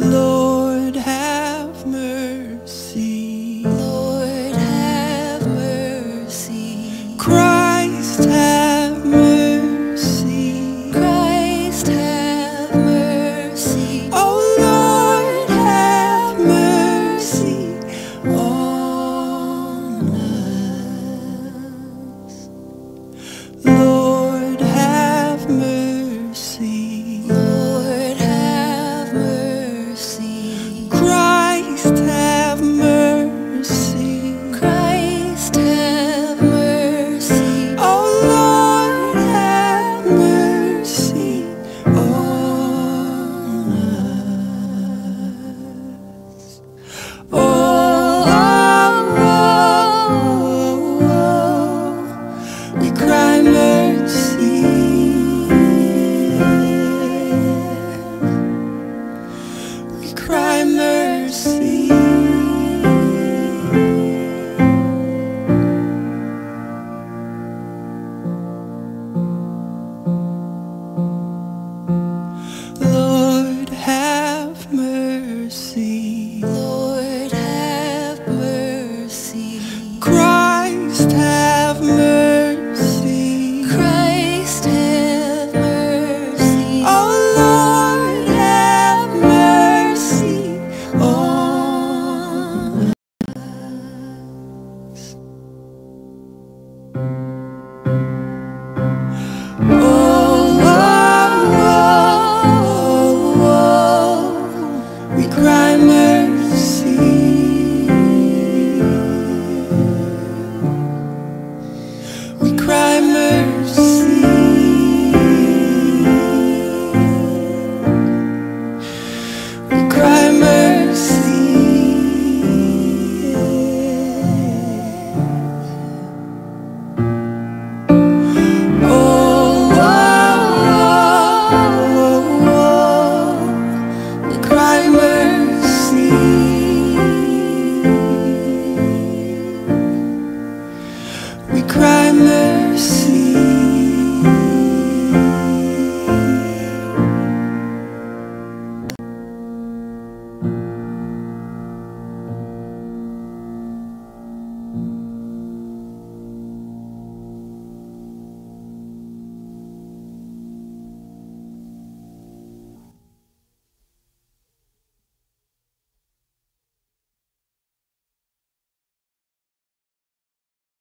Lord. Oh.